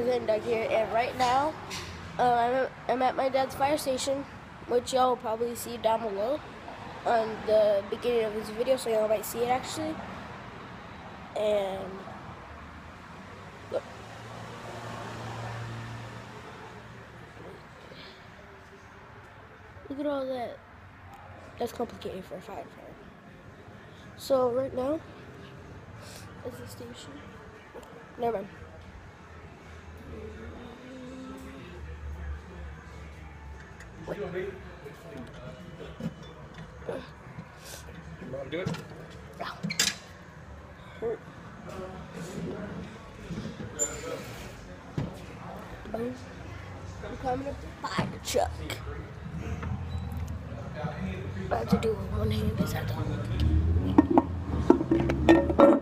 getting Doug here, and right now, uh, I'm, at, I'm at my dad's fire station, which y'all will probably see down below on the beginning of this video, so y'all might see it actually. And look. Look at all that. That's complicated for a firefighter. So right now is the station. Never mind. You want to do it? I'm coming up the fire truck. I have to do it one hand because I don't.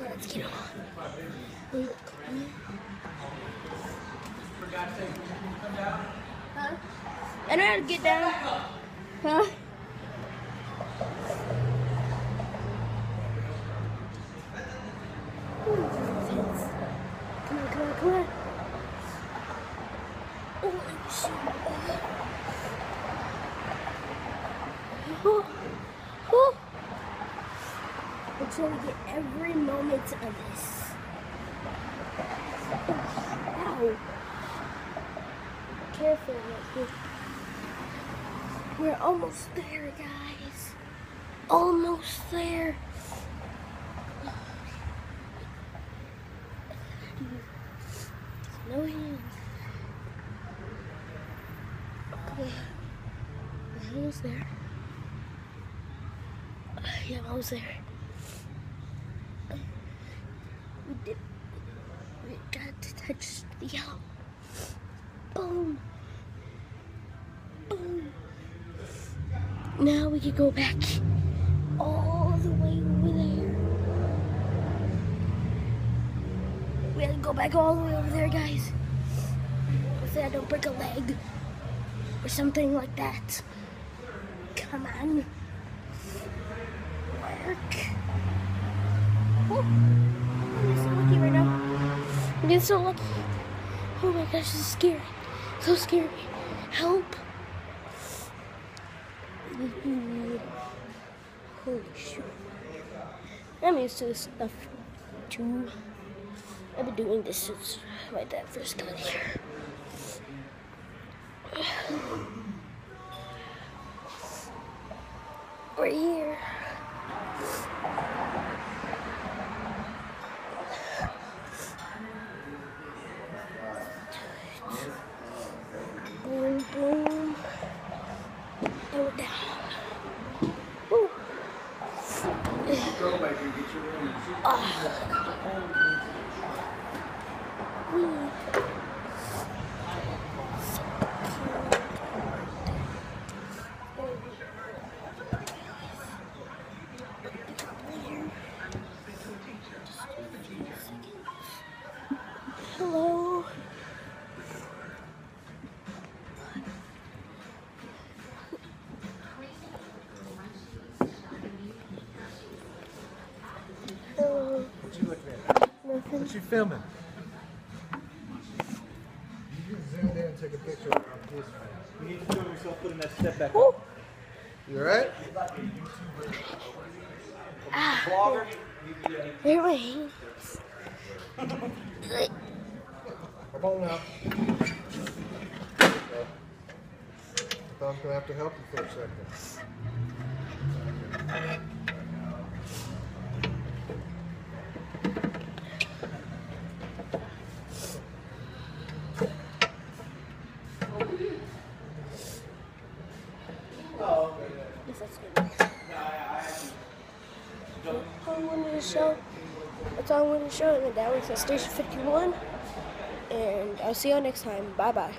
let's get on. Wait, Huh? I know how to get down. Huh? Come on, come on, come on. Oh, shoot. Oh, oh. Trying to get every moment of this. Ow. Careful, we're almost there, guys. Almost there. No hands. Okay. There. Yeah, I'm almost there. We did. We got to touch the yellow. Boom. Boom. Now we can go back all the way over there. We have to go back all the way over there, guys. Hopefully I don't break a leg or something like that. Come on. Work. Oh, I'm getting so lucky right now. I'm so lucky. Oh my gosh, this is scary. So scary. Help. Holy shoot. I'm used to this stuff too. I've been doing this since my dad first got here. We're here. Boom, boom. And we're down. Woo. Wee. Hello. Hello. What you. What you filming? Zoom in and take a picture of this. You need to film yourself putting that step back. Woo. You alright? Vlogger. Ah, there my hands. Come on now. I thought I was gonna have to help you for a second. guess that's good. That's all I wanted show. That's all I wanted to show. And then down at Station 51. And I'll see y'all next time. Bye bye.